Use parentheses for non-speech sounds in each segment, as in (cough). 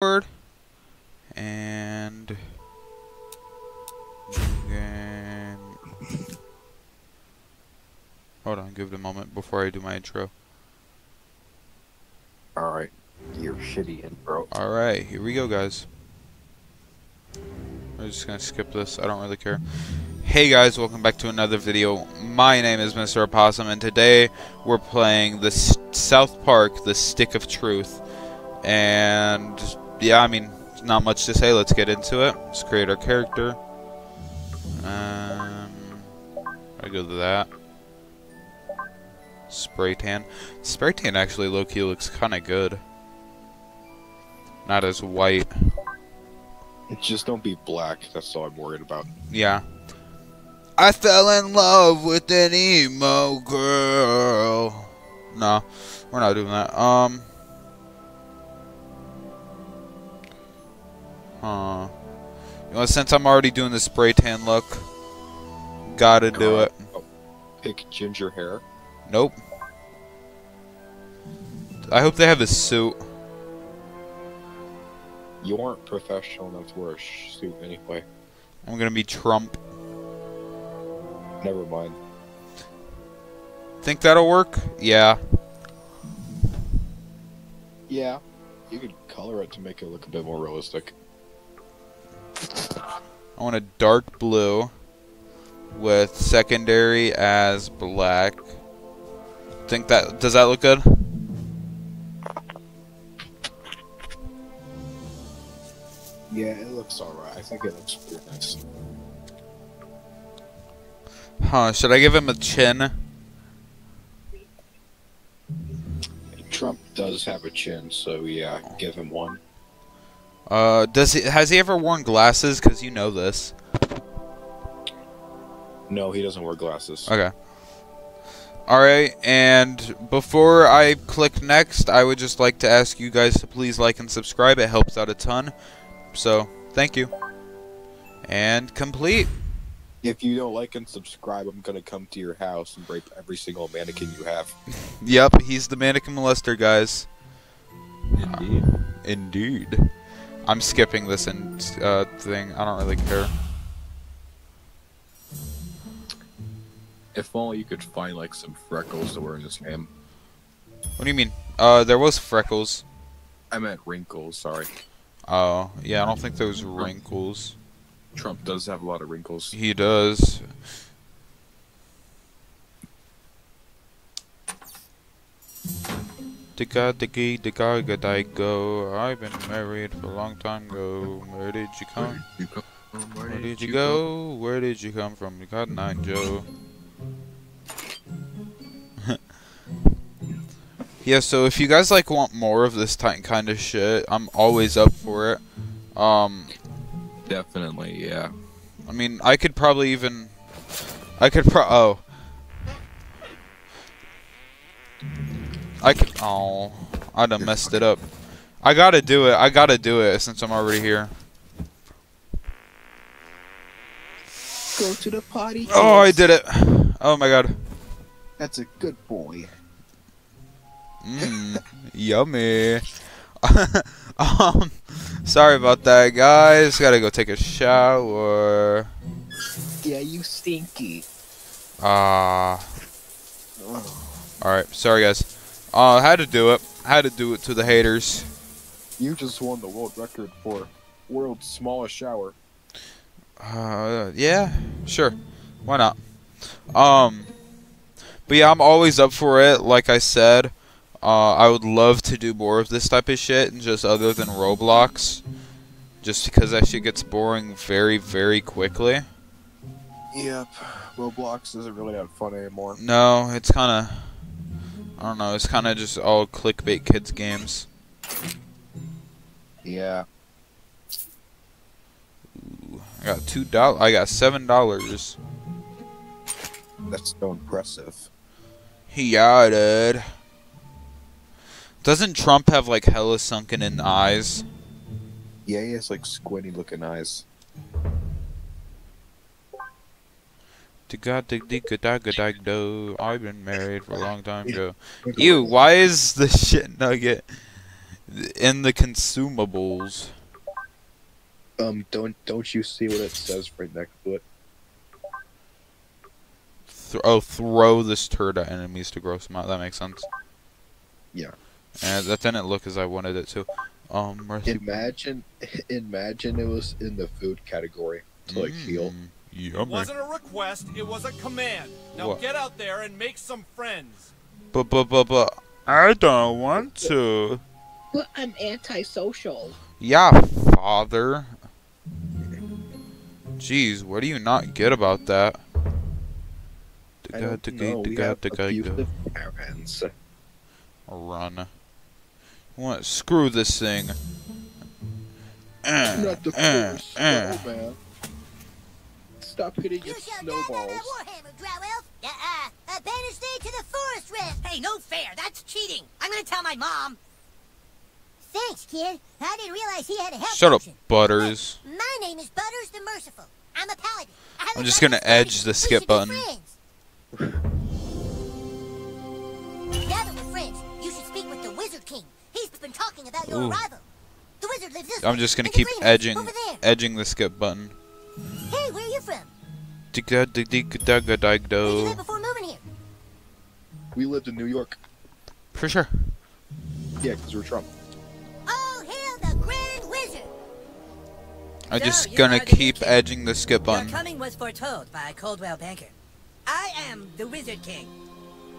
Word. And again. Hold on, give it a moment before I do my intro. Alright. You're shitty and broke. Alright, here we go, guys. I'm just gonna skip this, I don't really care. Hey guys, welcome back to another video. My name is Mr. Opossum, and today we're playing the S South Park, The Stick of Truth. And, yeah, I mean, not much to say, let's get into it. Let's create our character. Um, I go to that. Spray tan. Spray tan actually low-key looks kinda good. Not as white. Just don't be black. That's all I'm worried about. Yeah. I fell in love with an emo girl. No, we're not doing that. Um. Huh. You know, since I'm already doing the spray tan look, gotta do it. Oh, pick ginger hair. Nope. I hope they have a suit. You aren't professional enough to wear a sh- suit anyway. I'm gonna be Trump. Never mind. Think that'll work? Yeah. Yeah. You could color it to make it look a bit more realistic. I want a dark blue with secondary as black. Think that does that look good? Yeah, it looks alright. I think it looks pretty nice. Huh, should I give him a chin? Trump does have a chin, so yeah, give him one. Uh does he has he ever worn glasses cuz you know this. No, he doesn't wear glasses. Okay. Alright, and before I click next, I would just like to ask you guys to please like and subscribe. It helps out a ton. So, thank you. And complete. If you don't like and subscribe, I'm gonna come to your house and rape every single mannequin you have. (laughs) Yep, he's the mannequin molester, guys. Indeed. Indeed. I'm skipping this in, uh, thing. I don't really care. If only you could find like some freckles to wear in this game. What do you mean? Uh, there was freckles. I meant wrinkles, sorry. Oh, yeah, I don't think those wrinkles. Trump does have a lot of wrinkles. He does. Digga diggy digga go. I've been married for a long time ago. Where did you come? Where did you go? Where did you come from? You got nine Joe. (laughs) yeah, so if you guys like want more of this type kind of shit, I'm always up for it. Um, Definitely, yeah. I mean, I could probably even, I could pro. Oh, I could. Oh, I done messed it up. I gotta do it. I gotta do it since I'm already here. Go to the party. Oh, I did it. Oh my god. That's a good boy. Mmm, yummy. (laughs) um, sorry about that, guys. Gotta go take a shower. Yeah, you stinky. Ah. Oh, Alright, sorry, guys. Uh, I had to do it. I had to do it to the haters. You just won the world record for world's smallest shower. Uh, yeah, sure. Why not? Um, but yeah, I'm always up for it. Like I said, uh, I would love to do more of this type of shit, and just other than Roblox, just because that shit gets boring very, very quickly. Yep. Roblox isn't really that fun anymore. No, it's kind of, I don't know. It's kind of just all clickbait kids games. Yeah. Ooh, I got two dollars. I got seven dollars. That's so impressive. Yeah, dude. Doesn't Trump have like hella sunken in eyes? Yeah, he has like squinty looking eyes. I've been married for a long time ago. Ew, why is the (laughs) shit nugget in the consumables. Um, don't don't you see what it says right next to it? Th- oh, throw this turd at enemies to gross them out. That makes sense. Yeah. And that didn't look as I wanted it to. Um. Imagine, (laughs) imagine it was in the food category to like heal. Mm, It wasn't a request, it was a command. Now What? get out there and make some friends. But but but but I don't want to. But I'm antisocial. Yeah, father. Jeez, what do you not get about that? I don't know. We have abusive parents. Run. What? Screw this thing. Eh, Not the eh, first eh. snowman. Stop hitting You its shall die by snowballs. warhammer, Drow Elf. Uh-uh. Uh, banish thee to the forest rift. Hey, no fair. That's cheating. I'm gonna tell my mom. Thanks, kid. I didn't realize he had a health Shut up. Butters. Look, my name is Butters the Merciful. I'm a paladin. I have I'm a just gonna edge the skip button. Now that we're friends, you should speak with the Wizard King. He's been talking about your Ooh. arrival. The wizard lives this I'm just gonna keep edging, edging the skip button. Hey, where are you from? Where did you Digga-digga-digga-digga-do. live before moving here? We lived in New York. For sure. Yeah, because we're Trump. Oh, hail the Grand Wizard! I'm So, just you gonna are the new keep edging the skip Your button. coming was foretold by Coldwell Banker. I am the Wizard King.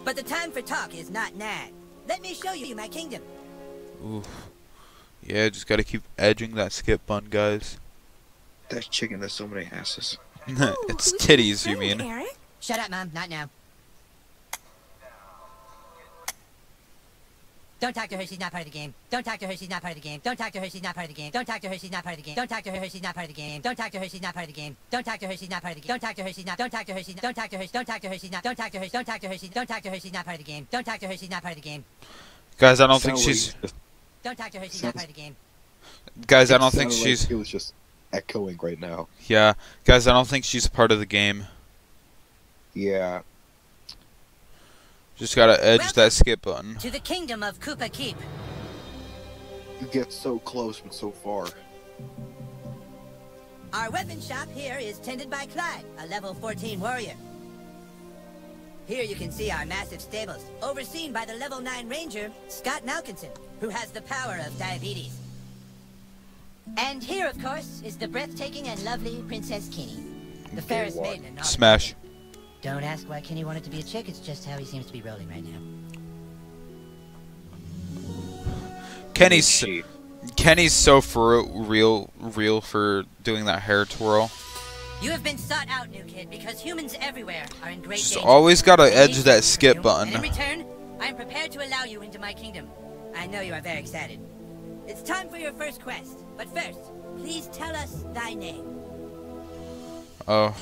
But the time for talk is not now. Let me show you my kingdom. Oof. Yeah, just gotta keep edging that skip button, guys. That chicken has so many asses. it's titties, you mean? Shut up, Mom. Not now. Don't talk to her, she's not part of the game. Don't talk to her, she's not part of the game. Don't talk to her, she's not part of the game. Don't talk to her, she's not part of the game. Don't talk to her, she's not part of the game. Don't talk to her, she's not part of the game. Don't talk to her, she's not part of the game. Don't talk to her, she's not. Don't talk to her, she's not. Don't talk to her, don't talk to her, she's not. Don't talk to her, don't talk to her, she's. Don't talk to her, she's not part of the game. Don't talk to her, she's not part of the game. Guys, I don't think she's. Don't talk to her, she's not part of the game. Guys, I don't think she's. It was just echoing right now. Yeah, guys, I don't think she's a part of the game. Yeah. Just gotta edge that skip button. To the kingdom of Kupa Keep. You get so close but so far. Our weapon shop here is tended by Clyde, a level 14 warrior. Here you can see our massive stables, overseen by the level 9 ranger, Scott Malkinson, who has the power of diabetes. And here, of course, is the breathtaking and lovely Princess Kenny, the fairest what? maiden in all of Smash. Don't ask why Kenny wanted to be a chick, it's just how he seems to be rolling right now. Kenny's Kenny's so for real, real for doing that hair twirl. You have been sought out, new kid, because humans everywhere are in great Just danger. always gotta edge need that skip button. And in return, I am prepared to allow you into my kingdom. I know you are very excited. It's time for your first quest. But first, please tell us thy name. Oh,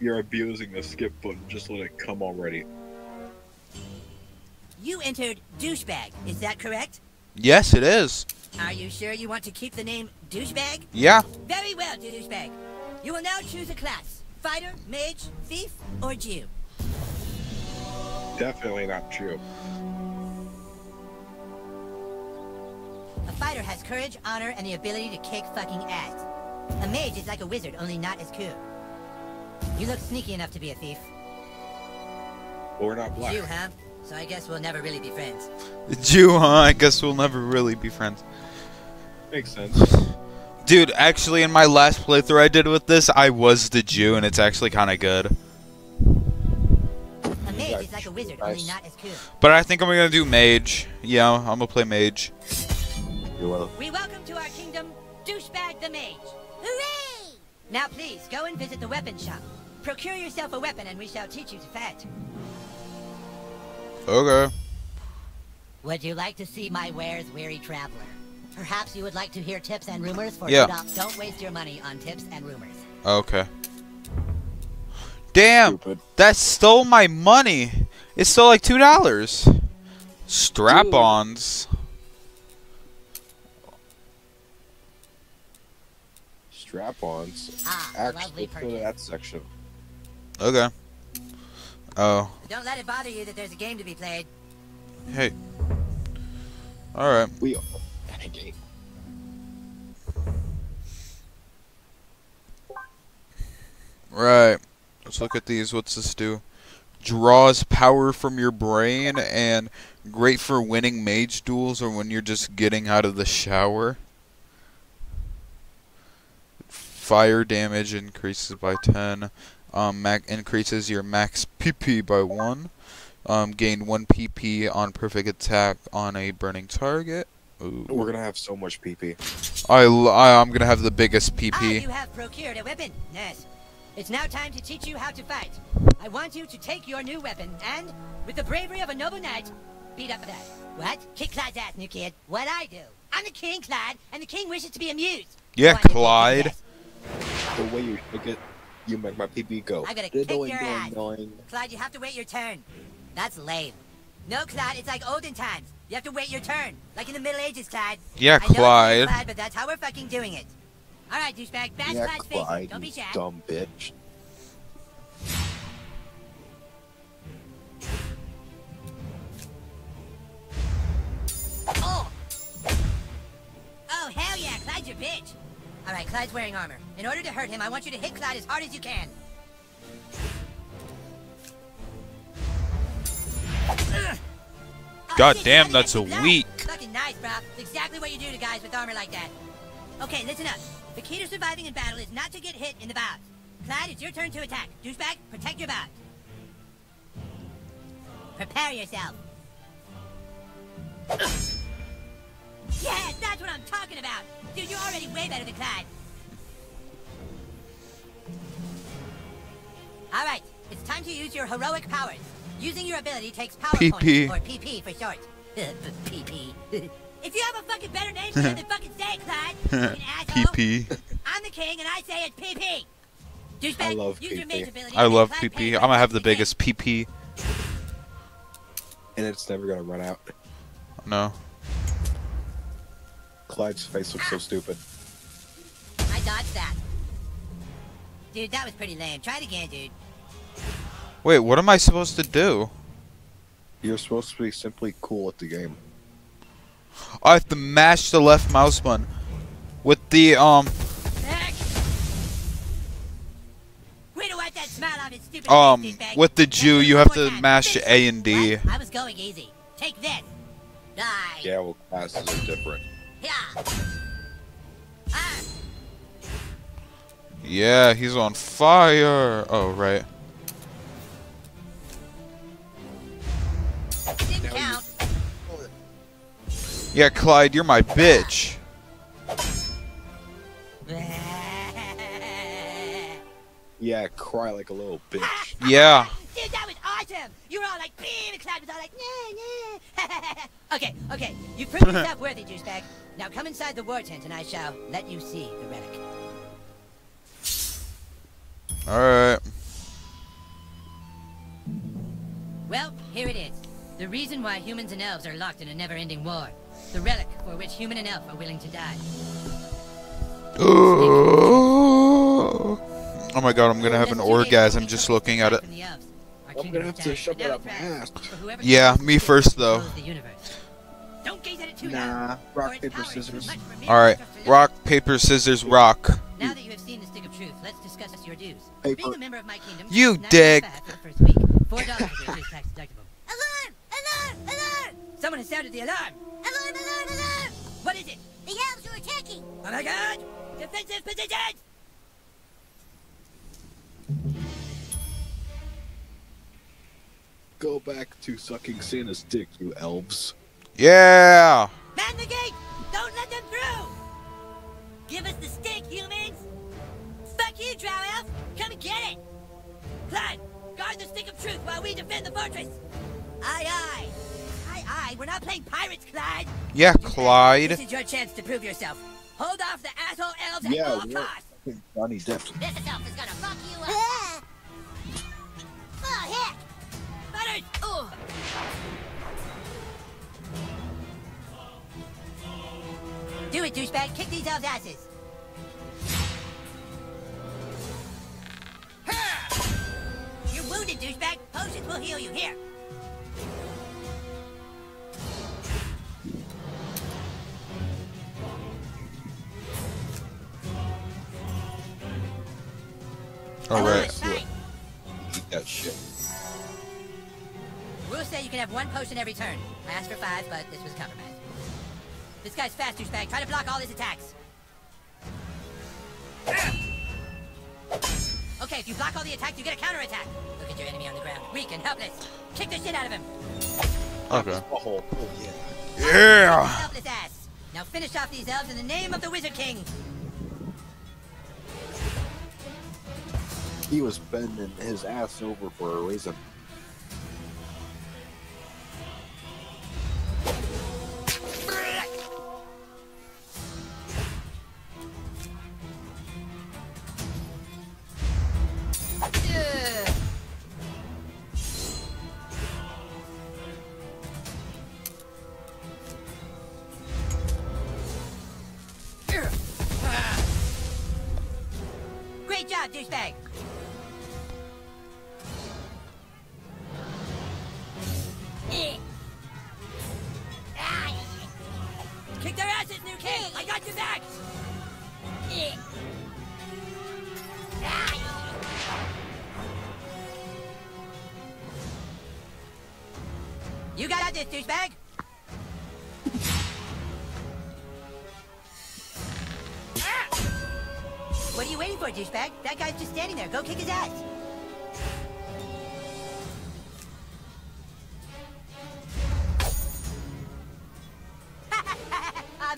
You're abusing the skip button. Just let it come already. You entered douchebag, is that correct? yes, it is. Are you sure you want to keep the name douchebag? Yeah. Very well, douchebag. You will now choose a class. Fighter, mage, thief, or Jew. Definitely not true. A fighter has courage, honor, and the ability to kick fucking ass. A mage is like a wizard, only not as cool. You look sneaky enough to be a thief. But we're not black. You, huh? So I guess we'll never really be friends. (laughs) Jew, huh? I guess we'll never really be friends. Makes sense. Dude, actually, in my last playthrough I did with this, I was the Jew, and it's actually kind of good. A mage is like a wizard, only not as cool. But I think I'm gonna do mage. Yeah, I'm gonna play mage. You're well. We welcome to our kingdom, Douchebag the Mage. Hooray! Now please, go and visit the weapon shop. Procure yourself a weapon and we shall teach you to fight. Okay. Would you like to see my wares, weary traveler? Perhaps you would like to hear tips and rumors for Yeah. $2. Don't waste your money on tips and rumors. Okay. Damn, Stupid. that stole my money. It stole like two dollars. Strap-ons. Strap-ons. Ah, Actually, lovely go to that section. Okay. Oh, Don't let it bother you that there's a game to be played. hey. All right. We Renegade. Right. Let's look at these. What's this do? Draws power from your brain and great for winning mage duels or when you're just getting out of the shower. Fire damage increases by 10. Um, mac increases your max PP by 1. Um, gain 1 PP on perfect attack on a burning target. Ooh. We're gonna have so much PP. I, l- I, am gonna have the biggest Ah, PP. you have procured a weapon. Yes. It's now time to teach you how to fight. I want you to take your new weapon and, with the bravery of a noble knight, beat up that. What? Kick Clyde's ass, new kid. What I do? I'm the king, Clyde, and the king wishes to be amused. Yeah, Go on, Clyde. Kick his ass. The way you shake it, you make my PP go. I'm gonna kick Going, your going, ass. Clyde, you have to wait your turn. That's lame. No, Clyde, it's like olden times. You have to wait your turn. Like in the Middle Ages, Clyde. Yeah, I know Clyde. Clyde, but that's how we're fucking doing it. Alright, douchebag, bash Yeah, Clyde's face. Clyde, Don't be you shy. dumb bitch. Oh! Oh, hell yeah, Clyde's your bitch. Alright, Clyde's wearing armor. In order to hurt him, I want you to hit Clyde as hard as you can. Oh, God damn, that's a weak. Fucking nice, bro. It's exactly what you do to guys with armor like that. Okay, listen up. The key to surviving in battle is not to get hit in the bows. Clyde, it's your turn to attack. Douchebag, protect your bows. Prepare yourself. Yeah, that's what I'm talking about. Dude, you're already way better than Clyde. All right, it's time to use your heroic powers. Using your ability takes power PP. points, or PP for short. (laughs) PP. (laughs) if you have a fucking better name for it, (laughs) then fucking say it, Clyde. You fucking asshole. PP. I'm the king, and I say it's PP. Douchebag, I love use your PP. mage ability I love Clyde PP. I'm gonna have the biggest PP. And it's never gonna run out. No. Clyde's face looks so stupid. I dodged that. Dude, that was pretty lame. Try it again, dude. Wait, what am I supposed to do? You're supposed to be simply cool at the game. I have to mash the left mouse button with the um Heck! Way to wipe that smile off his stupid um face, douchebag. with the Jew. You have to mash Finish A and D. What? I was going easy. Take this. Die. Yeah, well, classes are different. Yeah. Ah, Yeah, he's on fire. Oh right. didn't count. Yeah, Clyde, you're my bitch. Yeah, cry like a little bitch. Yeah. Dude, that was awesome! You were all like, beam, and Clyde was all like, nah, nah. (laughs) okay, okay, you've proved (laughs) yourself worthy, douchebag. Now come inside the war tent and I shall let you see the relic. All right. Well, here it is. The reason why humans and elves are locked in a never-ending war. The relic for which human and elf are willing to die. Oh my god, I'm gonna have an orgasm just looking at it. I'm gonna have to shove that up my ass. Yeah, me first though. Don't gaze at it too Nah, rock, paper, power is too scissors. much for mere All right, rock, paper, scissors, rock. Now that you have seen the stick of truth, let's discuss your dues. Paper. Being a member of my kingdom, You costs dick. 9.95 for the first week. Four dollars of tax deductible. Alarm! Alarm! Alarm! Someone has sounded the alarm. Alarm! Alarm! Alarm! What is it? The elves are attacking! Oh my god! Defensive positions! Go back to sucking Santa's dick, you elves. Yeah. Man the gate! Don't let them through! Give us the stick, humans! Fuck you, Drow Elf! Come and get it! Clyde, guard the stick of truth while we defend the fortress! Aye, aye! Aye, aye, we're not playing pirates, Clyde! Yeah, Clyde! This is your chance to prove yourself. Hold off the asshole elves at Yeah, all what? costs! Johnny Depp. This elf is gonna fuck you up! (laughs) Ah. Oh, heck! Medic! Ugh. Do it, douchebag. Kick these elves' asses. You're wounded, douchebag. Potions will heal you. Here. All right. Eat that shit. Rules say you can have one potion every turn. I asked for five, but this was a compromise. This guy's fast, douchebag. Try to block all his attacks. Okay, if you block all the attacks, you get a counterattack. Look at your enemy on the ground. Weak and helpless. Kick the shit out of him. Okay. Oh, oh yeah. Yeah. Helpless ass. Now finish off these elves in the name of the Wizard King. He was bending his ass over for a reason.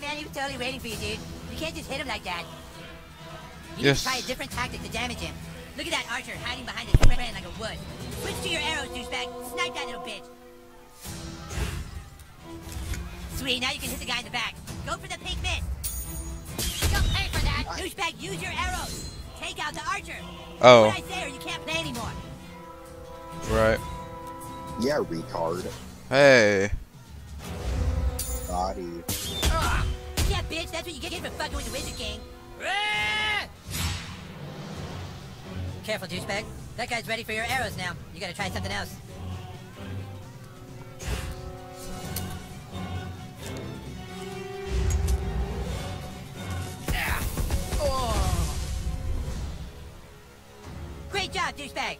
Man, he was totally waiting for you, dude. You can't just hit him like that. You Yes. need to try a different tactic to damage him. Look at that archer hiding behind his friend like a wood. Switch to your arrows, douchebag. Snipe that little bitch. Sweet, now you can hit the guy in the back. Go for the pink mist. You'll pay for that. Douchebag, use your arrows. Take out the archer. Oh, What I say or you can't play anymore. right. Yeah, retard. Hey. Body. Ugh. Yeah, bitch, that's what you get for fucking with the Wizard King. Careful, douchebag. That guy's ready for your arrows now. You gotta try something else. Ah. Oh. Great job, douchebag.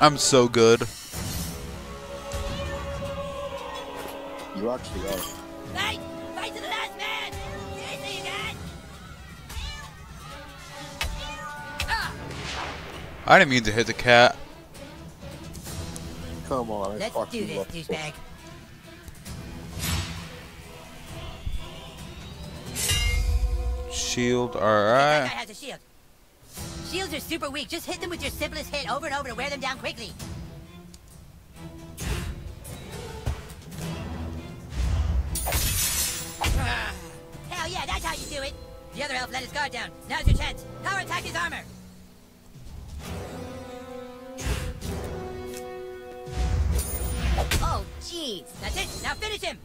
I'm so good. You actually are. Fight! Fight to the last man! Seriously, you guys? I didn't mean to hit the cat. Come on, I Let's fucking do this, douchebag. Shield, That guy alright. has a shield. Shields are super weak. Just hit them with your simplest hit over and over to wear them down quickly. Hell yeah, that's how you do it. The other elf let his guard down. Now's your chance. Power attack his armor. Oh, jeez. That's it. Now finish him.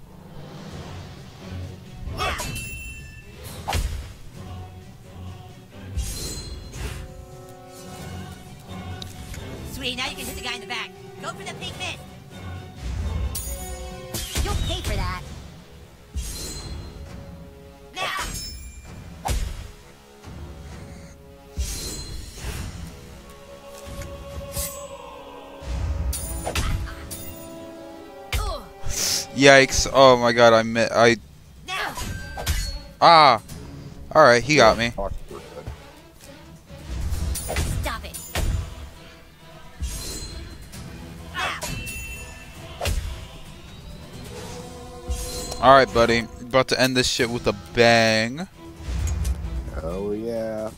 Sweet, now you can hit the guy in the back. Go for the pink mist. You'll pay for that. Yikes. Oh my god, I met. I ah. All right, he got me. Fuck, we're good. Stop it. Ah! All right, buddy. About to end this shit with a bang. Oh yeah.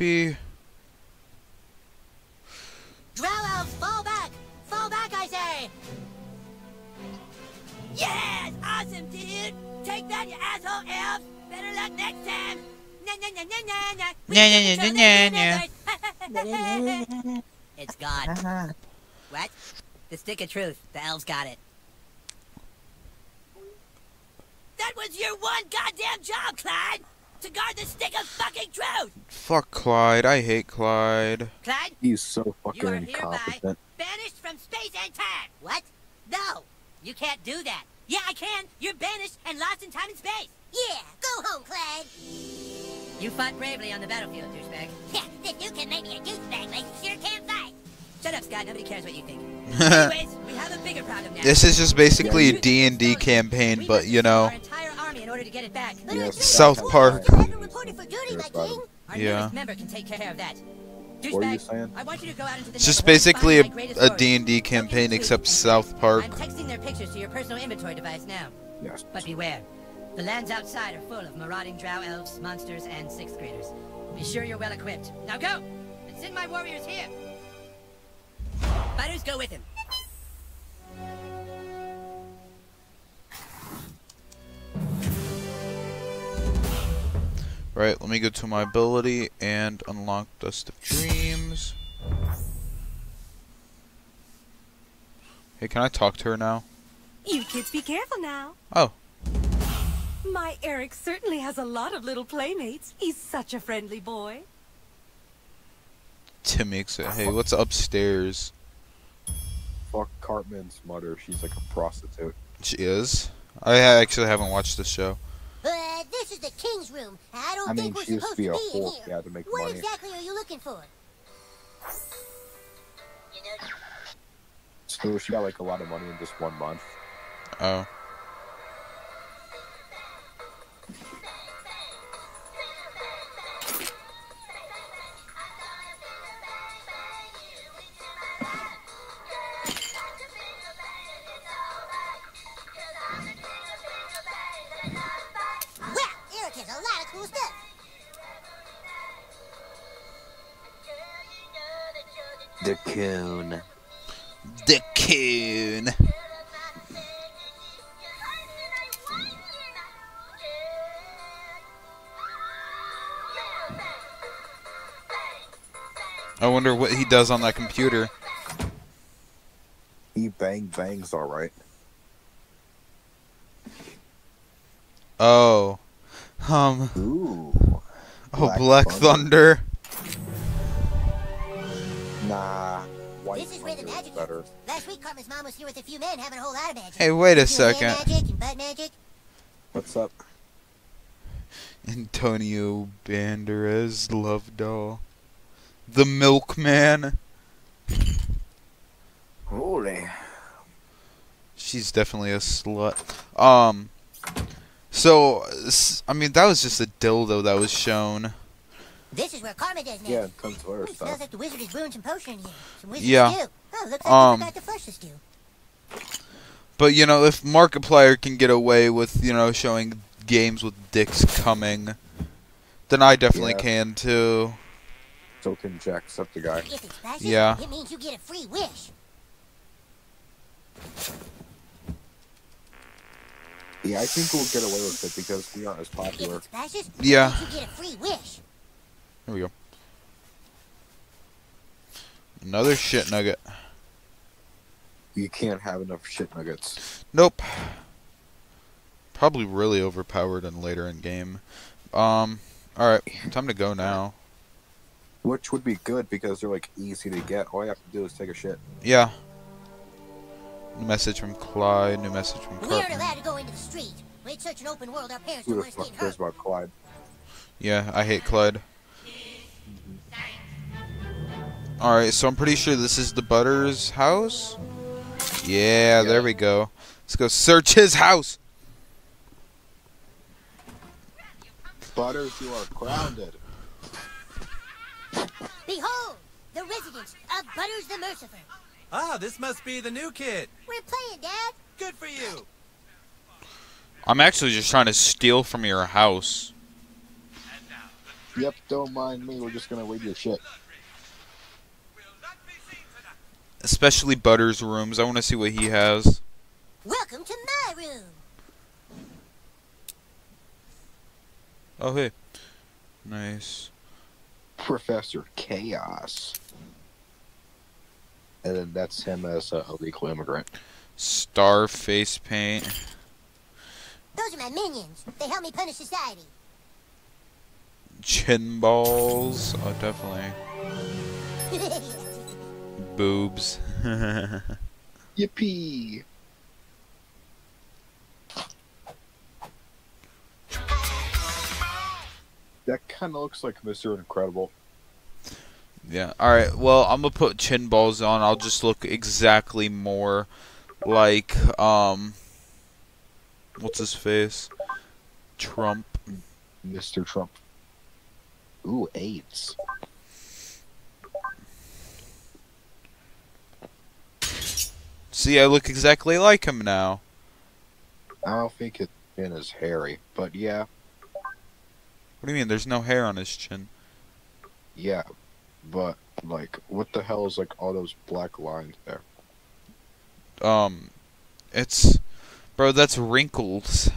Be Drow elves, fall back! Fall back, I say! Yes! Awesome, dude! Take that, you asshole elves! Better luck next time! Na na na na na na! We Nya, can nya, control nya, the nya, universe. (laughs) it's gone. What? The stick of truth. The elves got it. That was your one goddamn job, Clyde! To guard the stick of fucking truth! fuck Clyde. I hate Clyde. Clyde, He's so fucking you fucking are hereby incompetent. banished from space and time! What? No, you can't do that. Yeah, I can. You're banished and lost in time and space. Yeah, go home, Clyde. You fought bravely on the battlefield, douchebag. (laughs) Yeah, if you can make me a douchebag, like you sure can fight. Shut up, Scott. Nobody cares what you think. (laughs) Anyways, we have a bigger problem now. This is just basically a D&D campaign, we but must you use know, Our entire army in order to get it back. But Yes, South Park. to have reported for duty, my Yes, Bobby. king. Our Yeah. member can take care of that. What were you saying? I want you to go out into the it's just basically find a, a. D&D campaign except. South Park. I'm texting their pictures to your personal inventory device now. Yes. But beware. The lands outside are full of marauding drow elves, monsters, and sixth graders. Be sure you're well equipped. Now go! And send my warriors here! Fighters, go with him. Right, let me go to my ability and unlock Dust of Dreams. Hey, can I talk to her now? You kids be careful now. Oh. My Eric certainly has a lot of little playmates. He's such a friendly boy. Tim makes it. Hey, what's upstairs? Fuck Cartman's mother. She's like a prostitute. She is. I actually haven't watched the show. But this is the king's room. I don't I mean, think we're she used supposed to be a be in whore. here. Yeah, to make what money. exactly are you looking for? So she got like a lot of money in just one month. Oh. The coon. The coon. I wonder what he does on that computer. He bang bangs all right. Oh. Um. Ooh. Oh, Black Black Thunder. Thunder. Nah. White This is where the Thunder is magic better. Last week, Cartman's mom was here with a few men having a whole lot of magic. Hey, wait a Doing second. magic and butt magic. What's up? Antonio Banderas, love doll. The Milkman. Holy. She's definitely a slut. Um. So, I mean, that was just a dildo that was shown. This is where Cartman does Yeah, magic. tons of other Ooh, smells like the wizard is brewing some potion in here. Some wizard Yeah. stew. Oh, looks like Um, he forgot to flush the stew. But you know, if Markiplier can get away with you know showing games with dicks coming, then I definitely Yeah. can too. So can Jacksepticeye. If it splashes, Yeah. it means you get a free wish. Yeah, I think we'll get away with it because we aren't as If popular. it splashes, it Yeah. means you get a free wish. Here we go. Another shit nugget. You can't have enough shit nuggets. Nope. Probably really overpowered and later in game. Um. All right, time to go now. Which would be good because they're like easy to get. All you have to do is take a shit. Yeah. New message from Clyde. New message from We aren't allowed to go into the street. It's such an open world, our parents Who don't the want us fuck cares hurt. about Clyde? Yeah, I hate Clyde. Alright, so I'm pretty sure this is the Butters house? Yeah, there we go. Let's go search his house! Butters, you are grounded. Behold, the residence of Butters the Merciful. Ah, this must be the new kid. We're playing, Dad. Good for you. I'm actually just trying to steal from your house. Yep, don't mind me. We're just gonna raid your shit. Especially Butters' rooms. I want to see what he has. Welcome to my room. Oh, hey. Nice. Professor Chaos. And then that's him as a illegal immigrant. Star face paint. Those are my minions. They help me punish society. Chin balls. Oh, definitely. (laughs) boobs. (laughs) Yippee! That kind of looks like Mr. Incredible. Yeah. All right. Well, I'm gonna put chin balls on. I'll just look exactly more like um, what's his face? Trump. Mr. Trump. Ooh, AIDS. See, I look exactly like him now. I don't think his chin is hairy, but yeah, What do you mean? There's no hair on his chin. yeah. But like, what the hell is like all those black lines there? Um, it's, bro. That's wrinkles.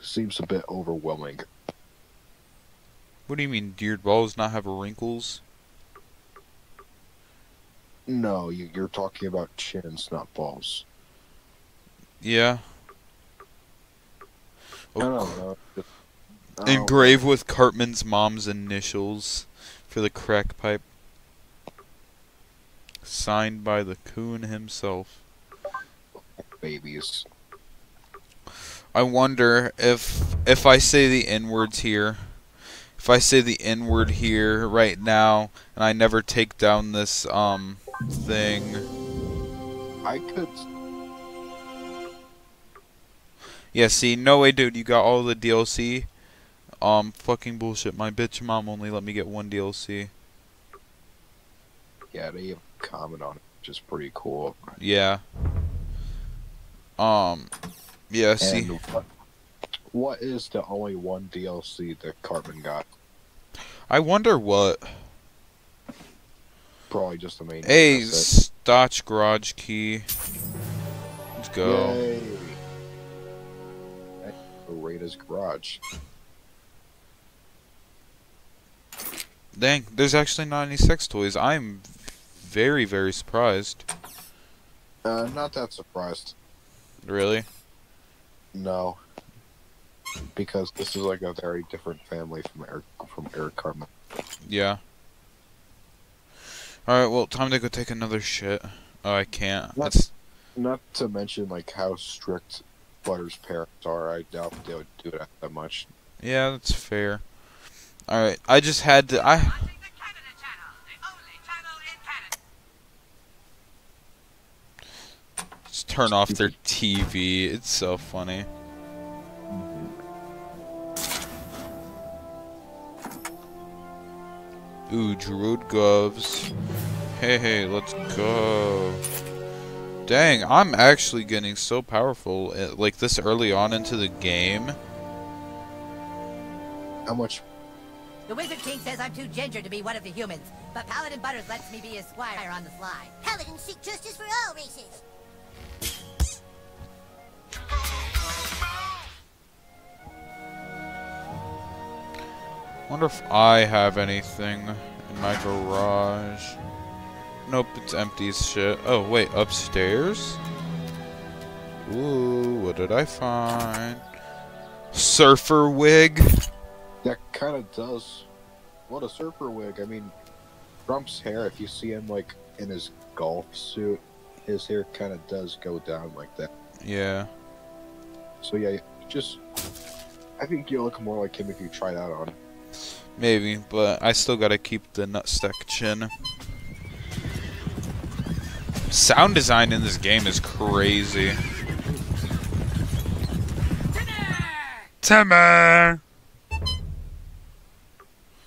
Seems a bit overwhelming. What do you mean? Your balls not have wrinkles? No, you, you're talking about chins, not balls. Yeah. I don't Oh, know. Just- I engraved with Cartman's mom's initials for the crack pipe. Signed by the coon himself. babies. I wonder if if I say the N words here, if I say the N word here right now, and I never take down this um thing. I could. Yeah, see, no way, dude. You got all the DLC. Um, fucking bullshit. My bitch mom only let me get one DLC. Yeah, they have comment on it, which is pretty cool. Yeah. Um, yeah. See, And what, what is the only one DLC that Cartman got? I wonder what. Probably just the main. Hey, Stotch Garage Key. Let's go. Yay. Rita's garage. Dang, there's actually not any sex toys. I'm very, very surprised. Uh, not that surprised. Really? No. Because this is like a very different family from Eric from Eric Cartman. Yeah. Alright, well, time to go take another shit. Oh, I can't. What? That's. Not to mention like how strict Butter's parents are. I doubt they would do that that much. Yeah, that's fair. Alright, I just had to. I. Just turn off their TV. It's so funny. Ooh, Druid gloves. Hey, hey, let's go. Dang, I'm actually getting so powerful, at, like this early on into the game. How much? The Wizard King says I'm too ginger to be one of the humans, but Paladin Butters lets me be his squire on the sly. Paladins seek justice for all races. Wonder if I have anything in my garage. Nope, it's empty as shit. Oh, wait, upstairs? Ooh, what did I find? Surfer wig? That kind of does. What a surfer wig. I mean, Trump's hair. If you see him like in his golf suit, his hair kind of does go down like that. Yeah. So yeah, just. I think you'll look more like him if you try that on. Maybe, but I still gotta keep the nutstack chin. Sound design in this game is crazy. Timmy!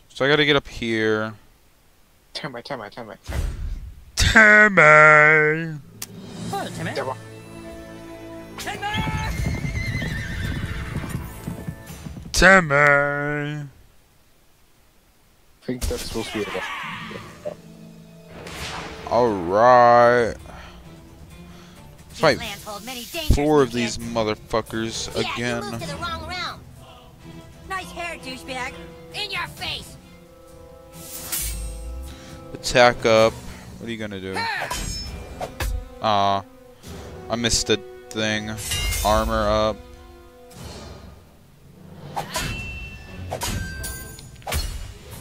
So I gotta get up here. Tell me, tell me, tell me. Timmy! Timmy! I think that's supposed to be. A, Alright. Fight Lands hold many dangers, four of these motherfuckers Yeah, you again. moved to the wrong realm. Nice hair, douchebag. In your face. Attack up. What are you gonna do? Aw. I missed the thing. Armor up.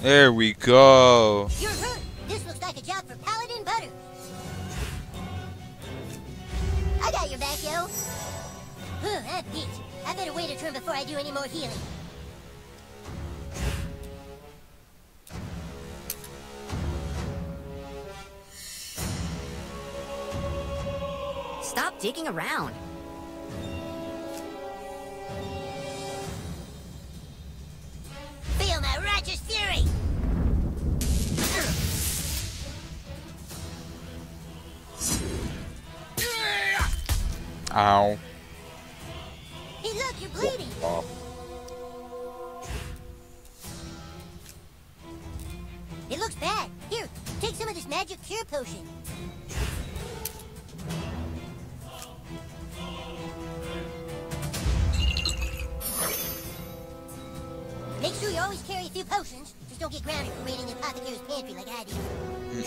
There we go. You're hurt. This looks like a job for Paladin Butters. I got your back, yo. Whew, that beat. I better wait a turn before I do any more healing. Stop digging around. My righteous fury! Ow. Hey, look, you're bleeding! Off. It looks bad. Here, take some of this magic cure potion. Make sure you always carry a few potions. Just don't get grounded for raiding the apothecary's pantry like I did. Hmm.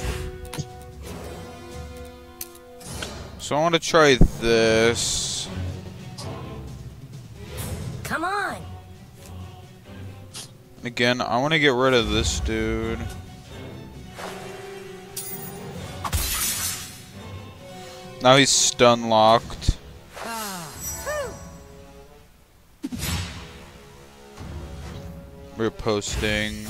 So I want to try this. Come on. Again, I want to get rid of this dude. Now he's stun locked. We're posting.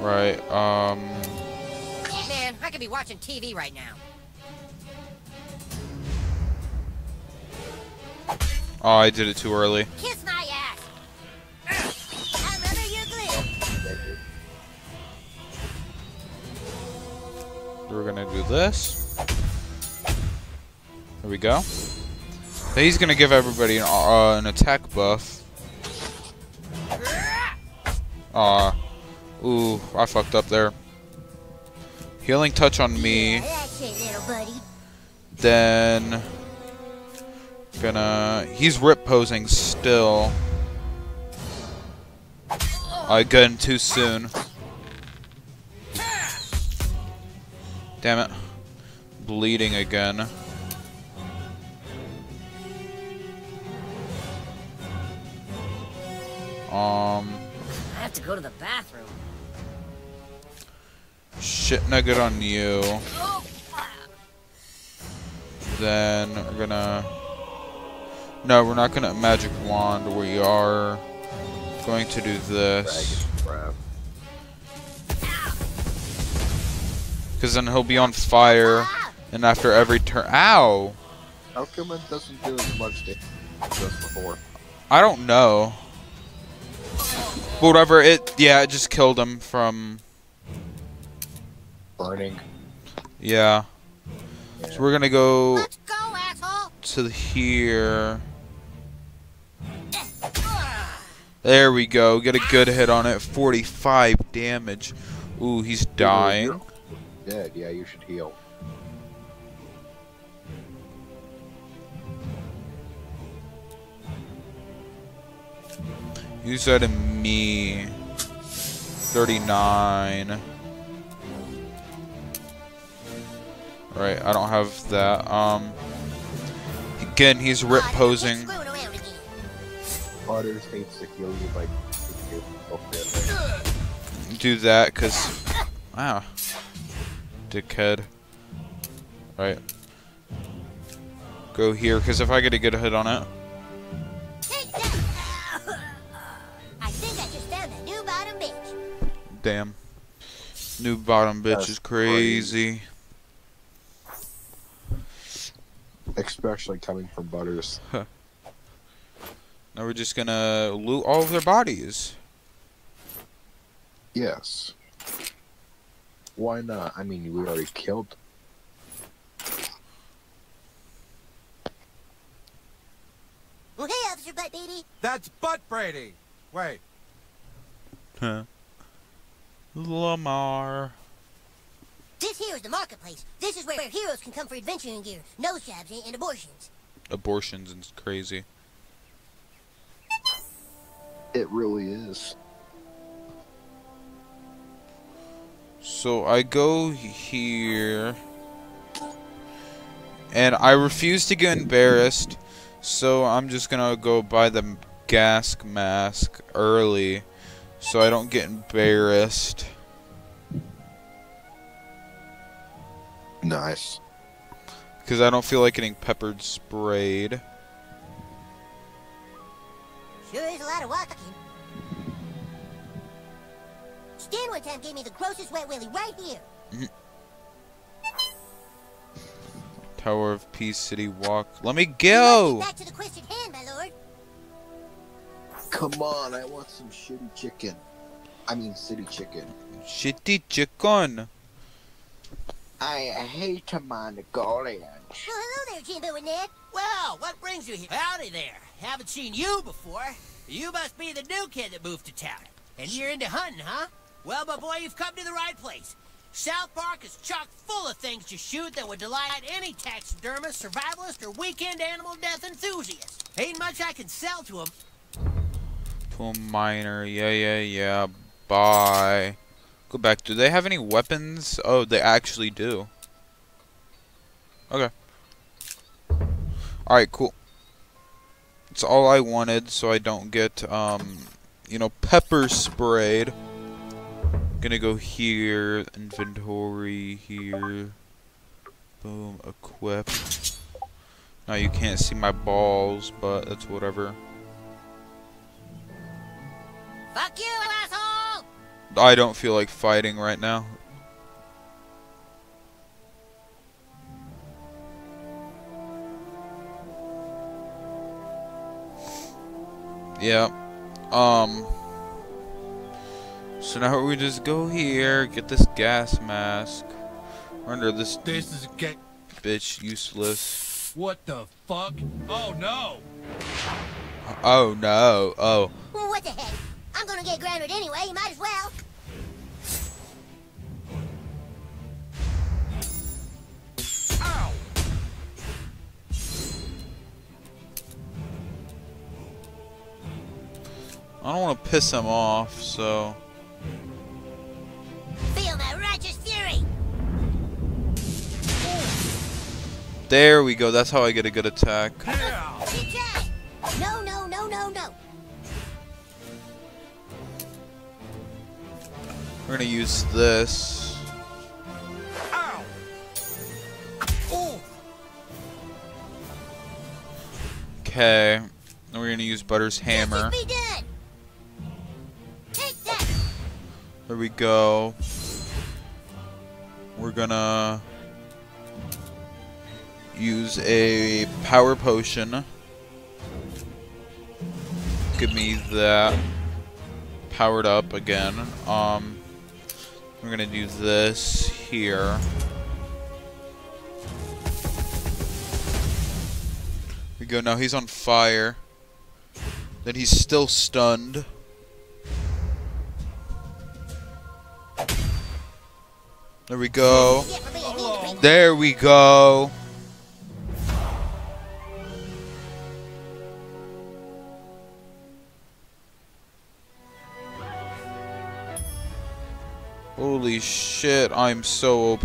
Right, um... Man, I could be watching TV right now. Oh, I did it too early. Kiss my ass! I'm under your glue. We're gonna do this. There we go. He's gonna give everybody an, uh, an attack buff. Aw. ooh, I fucked up there. Healing touch on me. Yeah, that's it, little buddy. Then gonna he's riposting still. I got Again, too soon. Damn it. Bleeding again. Um, I have to go to the bathroom. shit nugget on you. Then we're gonna. No, we're not gonna magic wand. We are going to do this. Because then he'll be on fire, and after every turn. Ow! How come it doesn't do as much damage as before? I don't know. But whatever, it. Yeah, it just killed him from. Burning. Yeah. So we're gonna go Let's go, to here. There we go. Get a good hit on it. 45 damage. Ooh, he's dying. Dead. Yeah, you should heal. You said to me 39. Right, I don't have that. Um again, he's riposting. quit screwing around again. Butters hates to heal you by. Do that cuz wow. Dickhead. Right. Go here cuz if I get a good hit on it, damn. New bottom bitch That's is crazy. Especially coming from Butters. (laughs) Now we're just gonna loot all of their bodies. Yes. Why not? I mean, we already killed. Well, hey, Officer Butt Baby. That's Butt Brady. Wait, Huh. Lamar. This here is the marketplace. This is where heroes can come for adventuring gear, nose jobs, and and abortions. Abortions and crazy. It really is. So I go here. And I refuse to get embarrassed. So I'm just gonna go buy the gas mask early. So I don't get embarrassed. Nice. Because I don't feel like getting peppered sprayed. Sure is a lot of walking. Stan one time gave me the grossest wet willy right here. Tower of Peace City Walk. Let me go! Back to the quest Come on, I want some shitty chicken. I mean, city chicken. Shitty chicken. I hate to Mongolians. Oh, hello there, Jimbo and Ned. Well, what brings you here? Howdy there. Haven't seen you before. You must be the new kid that moved to town. And you're into hunting, huh? Well, my boy, you've come to the right place. South Park is chock full of things to shoot that would delight any taxidermist, survivalist, or weekend animal death enthusiast. Ain't much I can sell to 'em. Miner. Yeah, yeah, yeah. Bye. Go back. Do they have any weapons? Oh, they actually do. Okay. Alright, cool. It's all I wanted so I don't get, um, you know, pepper sprayed. Gonna go here, inventory here. Boom, equip. Now you can't see my balls, but that's whatever. Fuck you, asshole! I don't feel like fighting right now. Yeah. Um. So now we just go here, get this gas mask. Under this This is get. bitch useless. What the fuck? Oh no! Oh no. Oh. What the heck? I'm gonna get grounded anyway, you might as well. Ow! I don't want to piss him off, so. Feel my righteous fury! There we go. That's how I get a good attack. We're gonna use this. Ow! Ooh! Okay. Then we're gonna use Butter's hammer. Justice be done! Take that! There we go. We're gonna use a power potion. Give me that powered up again. Um, we're gonna do this here. we go. Now he's on fire. Then he's still stunned. There we go. There we go. Holy shit, I'm so OP.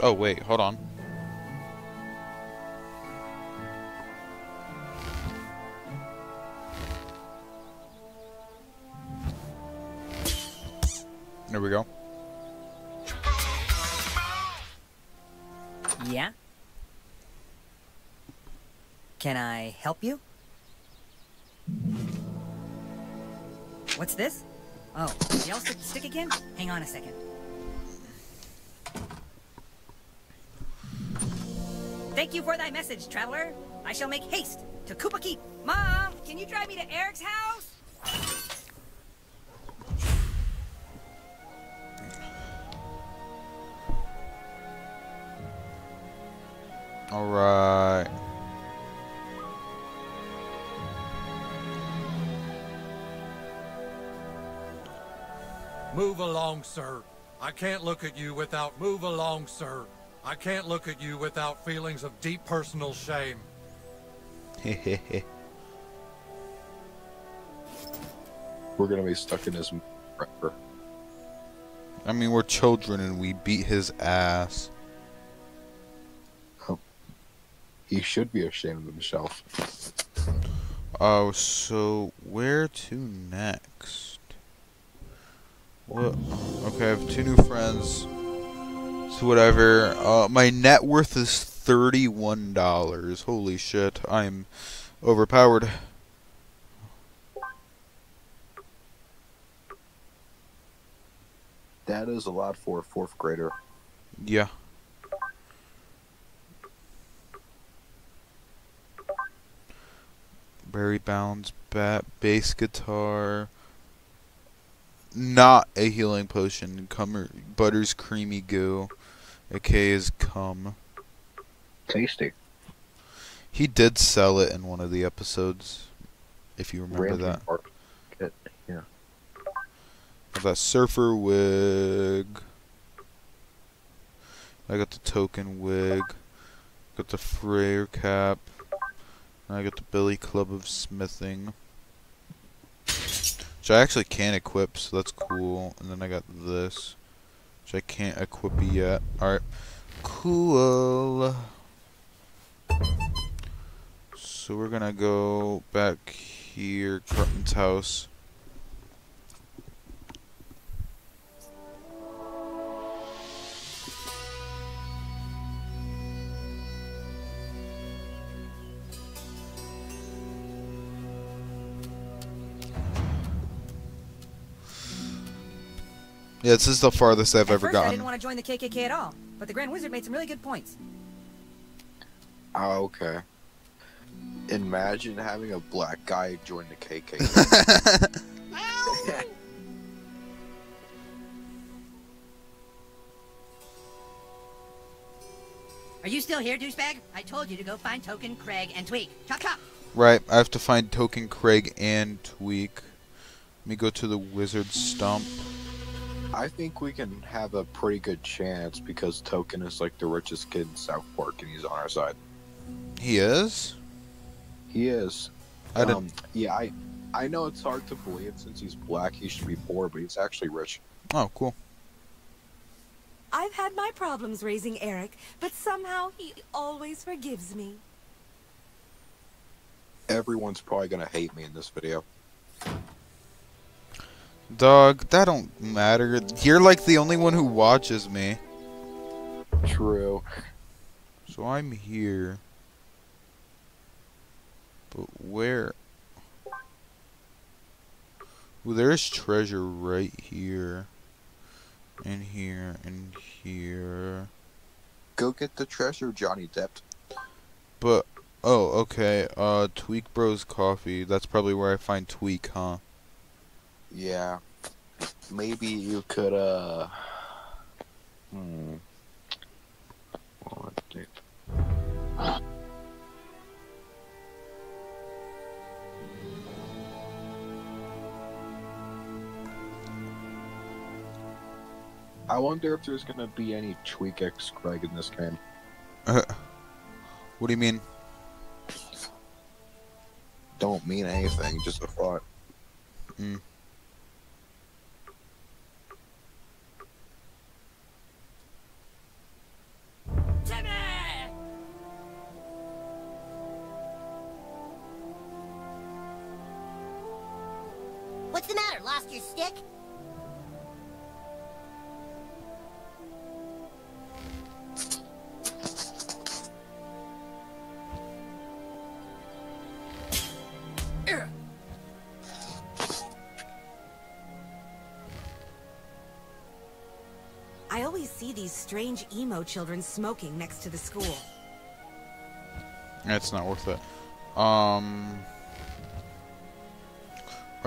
Oh wait, hold on. There we go. Yeah? Can I help you? What's this? Oh, the L stick, stick again? Hang on a second. Thank you for thy message, traveler. I shall make haste to Kupa Keep. Mom, can you drive me to Eric's house? Alright. Move along, sir. I can't look at you without. Move along, sir. I can't look at you without feelings of deep personal shame. (laughs) We're gonna be stuck in this forever. I mean, we're children and we beat his ass. He should be ashamed of himself. Oh, so where to next? What? Okay, I have two new friends. So whatever. Uh, my net worth is thirty-one dollars. Holy shit! I'm overpowered. That is a lot for a fourth grader. Yeah. Barry Bounds, bat, bass guitar. Not a healing potion. Cummer, Butter's creamy goo. aka is cum. Tasty. He did sell it in one of the episodes. If you remember Random that. art kit. Yeah. That surfer wig. I got the token wig. Got the frayer cap. I got the Billy Club of Smithing. Which I actually can equip, so that's cool. And then I got this. Which I can't equip yet. Alright. Cool. So we're gonna go back here, Cartman's house. Yeah, this is the farthest I've At ever first, I didn't want to join the KKK at all, but the Grand Wizard made some really good points. Oh, okay. Imagine having a black guy join the KKK. (laughs) (laughs) Are you still here, douchebag? I told you to go find Token, Craig, and Tweak. Chop chop! Right, I have to find Token Craig and Tweak. Let me go to the wizard stump. I think we can have a pretty good chance because Token is like the richest kid in South Park and he's on our side. He is? He is. I didn't- um, yeah, I I know it's hard to believe since he's black he should be poor, but he's actually rich. Oh, cool. I've had my problems raising Eric, but somehow he always forgives me. Everyone's probably gonna hate me in this video. Dog, that don't matter. You're like the only one who watches me. True. So I'm here. But where? Well, there's treasure right here. And here, and here. Go get the treasure, Johnny Depp. But, oh, okay. Uh, Tweak Bros Coffee. That's probably where I find Tweak, huh? Yeah. Maybe you could uh hmm. I wonder if there's gonna be any Tweak X Craig in this game. Uh, what do you mean? Don't mean anything, just a thought. Mm. Lost your stick? I always see these strange emo children smoking next to the school. It's not worth it. Um.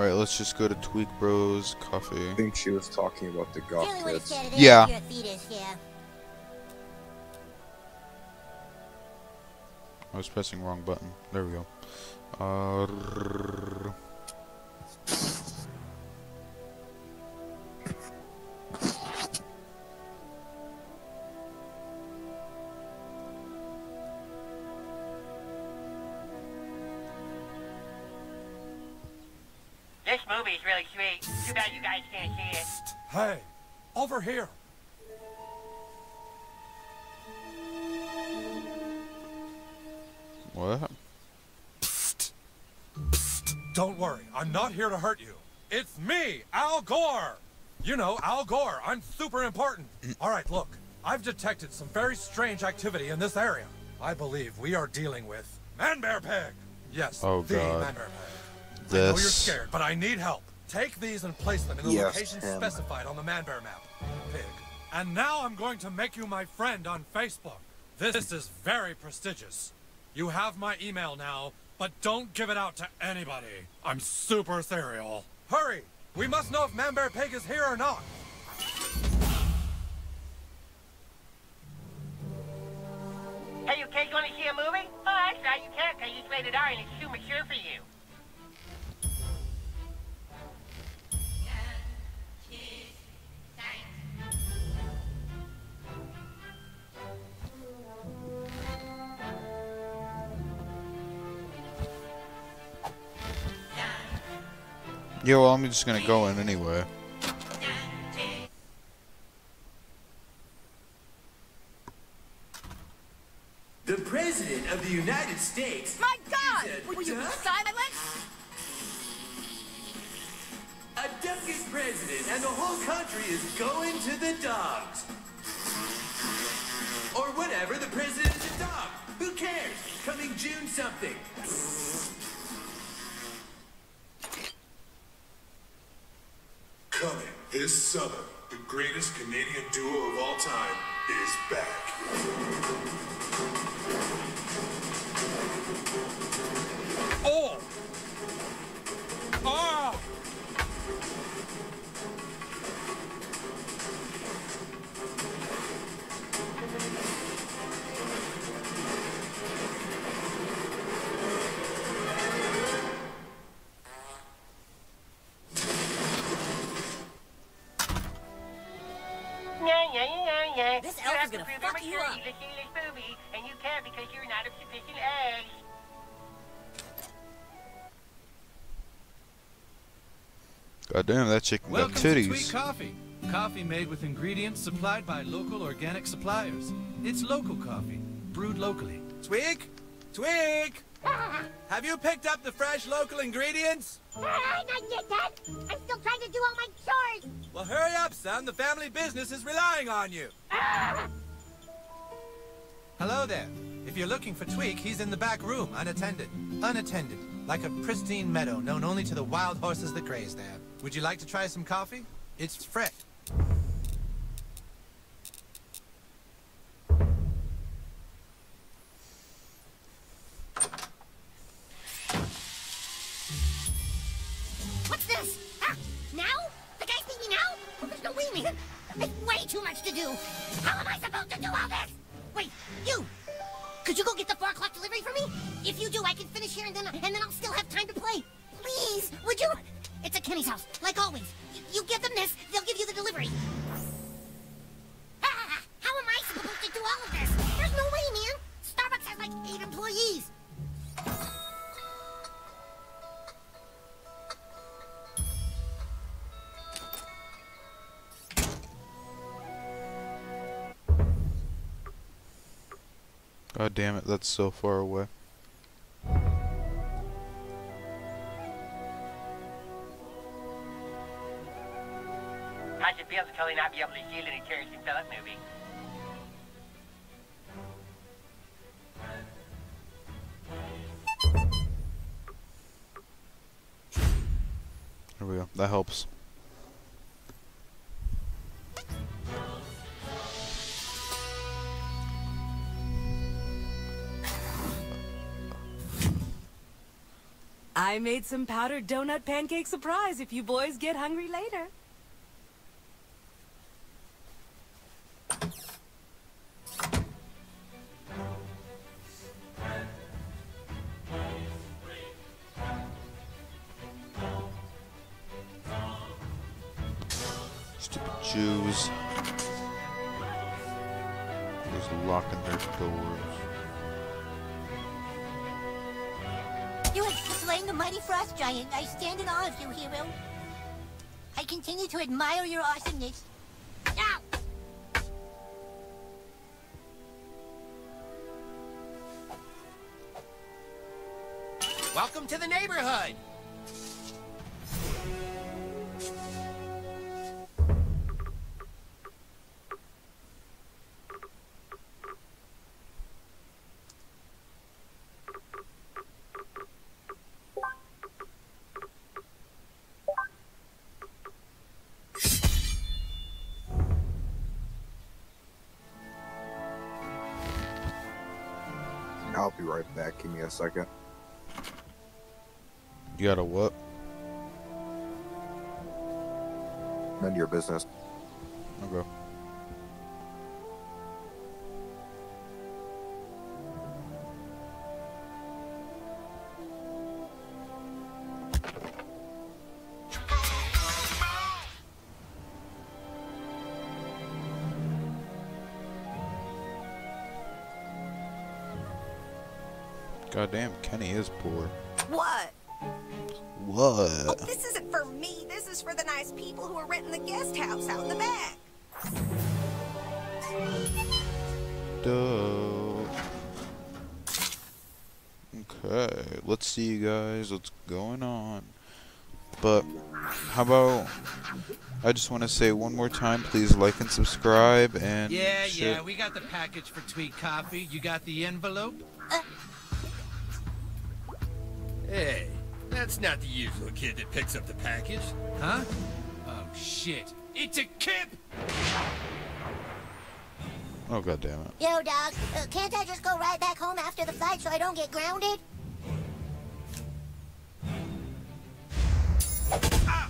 Alright, let's just go to Tweak Bros Coffee. I think she was talking about the goth Really would have kids. Yeah. if you're a fetus, yeah. I was pressing wrong button. There we go. Uh, here to hurt you. It's me, Al Gore. You know, Al Gore. I'm super important. Mm. All right, look. I've detected some very strange activity in this area. I believe we are dealing with Man Bear Pig. Yes, Oh, the God. Man Bear Pig. I know you're scared, but I need help. Take these and place them in the Yes, location Tim. specified on the Man Bear map. Pig. And now I'm going to make you my friend on Facebook. This mm. is very prestigious. You have my email now, but don't give it out to anybody. I'm super serial. Hurry! We must know if Man Pig is here or not. Hey, you want to see a movie? Oh, right, you can't because it's rated R and it's too mature for you. Yeah, well, I'm just gonna go in anyway. The President of the United States. My God! a Will you duck? silent? A duck is president, and the whole country is going to the dogs. Or whatever, the president's a dog. Who cares? Coming June something. Coming this summer, the greatest Canadian duo of all time is back. God damn, that chicken got Welcome to Tweak. Coffee. Coffee made with ingredients supplied by local organic suppliers. It's local coffee, brewed locally. Twig? Twig! Have you picked up the fresh local ingredients? Ah, I not yet, Dad. I'm still trying to do all my chores. Well, hurry up, son. The family business is relying on you. Ah. Hello there. If you're looking for Tweak, he's in the back room, unattended. Unattended, like a pristine meadow known only to the wild horses that graze there. Would you like to try some coffee? It's fresh. What's this? Huh? Now? The guys me now? Oh, there's no way, man. It's way too much to do. How am I supposed to do all this? Wait, you! Could you go get the four o'clock delivery for me? If you do, I can finish here and then and then I'll still have time to play. Please, would you? It's at Kenny's house, like always. You, you give them this, they'll give you the delivery. Ah, how am I supposed to do all of this? There's no way, man. Starbucks has like eight employees. God damn it, that's so far away. I made some powdered donut pancake surprise if you boys get hungry later. Admire your awesomeness. Now, Welcome to the neighborhood. Right back. Give me a second. You got a what? None of your business. Okay. I just want to say one more time, please like and subscribe and Yeah, shit. yeah, we got the package for Tweak Coffee. You got the envelope? Hey, that's not the usual kid that picks up the package. Huh? Oh, shit. It's a kip! Oh god damn it. yo, dog. Uh, can't I just go right back home after the flight so I don't get grounded? I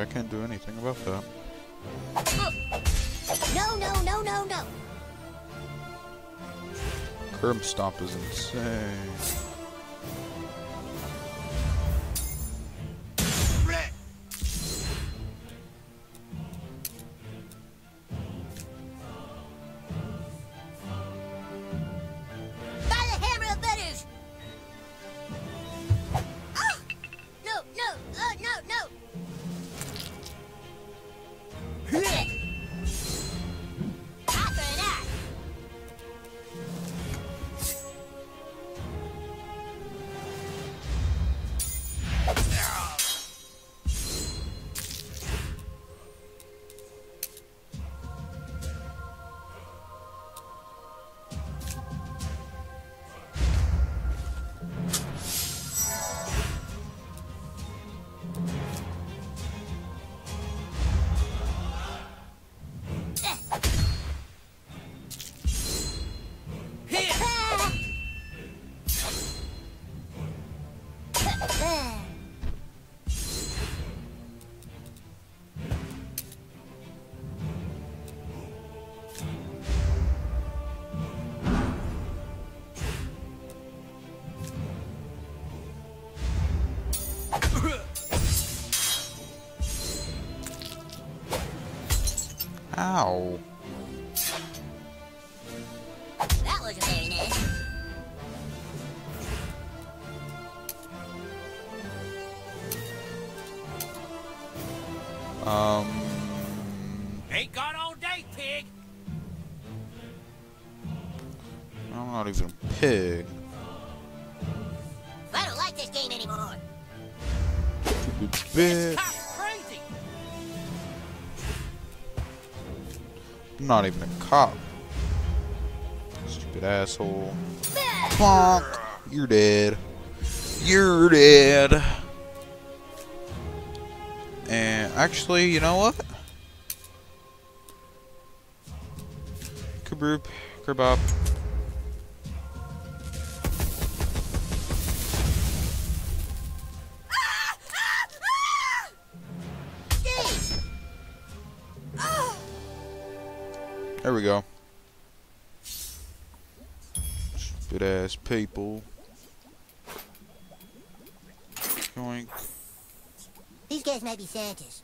I can't do anything about that. No, no, no, no, no. Curb stomp is insane. Ow. That wasn't very nice. Um. Not even a cop. Stupid asshole. Bonk. You're dead. You're dead. And actually, you know what? Kabroop. Kerbop. Stupid people. Yoink. These guys might be Santas.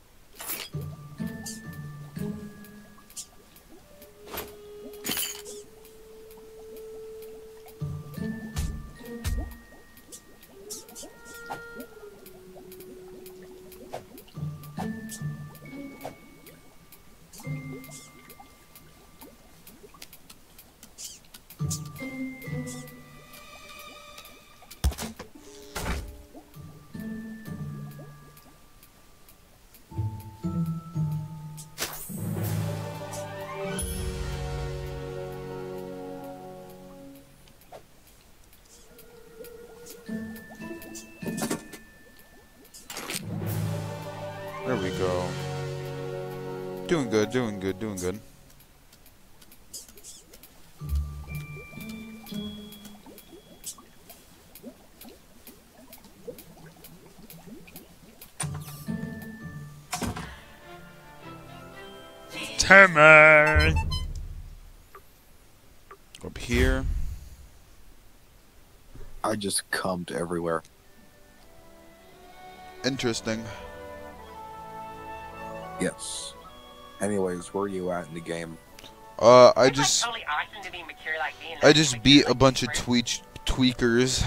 Doing good, doing good, doing good. Timmy! Up here. I just cummed everywhere. Interesting. Yes. Anyways, where are you at in the game? Uh, I just, totally awesome be like I just beat a bunch of tweak tweakers.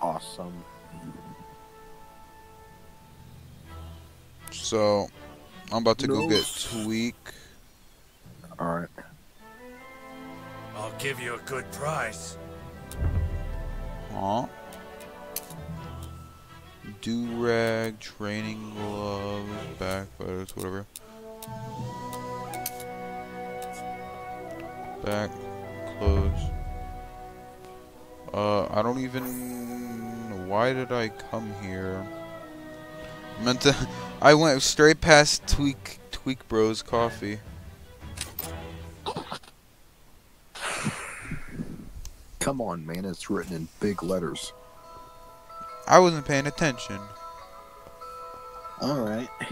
Awesome. So, I'm about to go get tweak. Alright. I'll give you a good price. Huh? Do rag, training gloves, backfires, whatever. Back, clothes. Uh, I don't even. Why did I come here? Meant to. (laughs) I went straight past Tweak Tweak Bros Coffee. Come on, man. It's written in big letters. I wasn't paying attention. Alright. You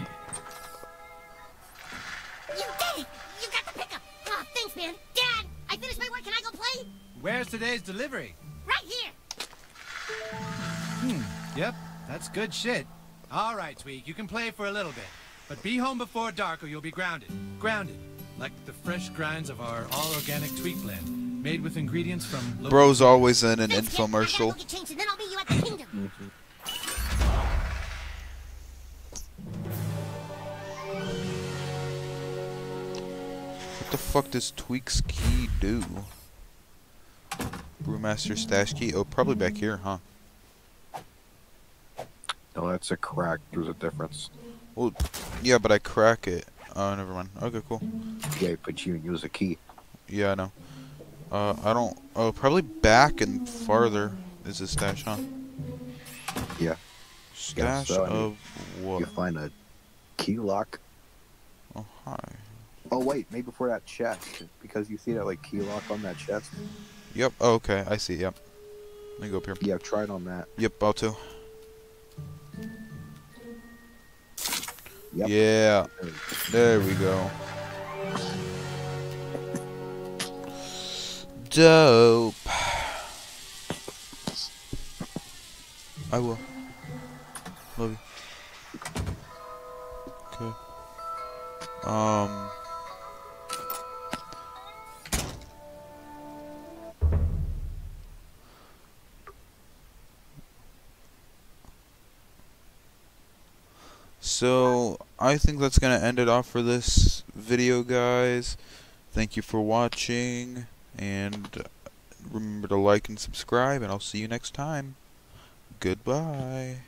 did it! You got the pickup! Oh, thanks, man. Dad, I finished my work. Can I go play? Where's today's delivery? Right here. Hmm. Yep, that's good shit. All right, Tweak, you can play for a little bit. But be home before dark or you'll be grounded. Grounded. Like the fresh grinds of our all-organic Tweak blend. Made with ingredients from... Bro's always in an Thanks, kid. I gotta infomercial. Go get changed, and then I'll meet you at the kingdom. What the fuck does Tweak's key do? Brewmaster stash key? Oh, probably back here, huh? No, that's a crack. There's a difference. Well, yeah, but I crack it. Oh, never mind. Okay, cool. Yeah, but you use a key. Yeah, I know. Uh, I don't. Oh, probably back and farther is the stash, huh? Yeah. Stash so, I mean, of what? You find a key lock. Oh, hi. Oh, wait. Maybe for that chest. Because you see that, like, key lock on that chest. Yep. Oh, okay. I see. Yep. Let me go up here. Yeah, try it on that. Yep. About to. Yep. Yeah. There we go. Dope. I will. Love you. Okay. Um. So, I think that's going to end it off for this video, guys. Thank you for watching, and remember to like and subscribe, and I'll see you next time. Goodbye.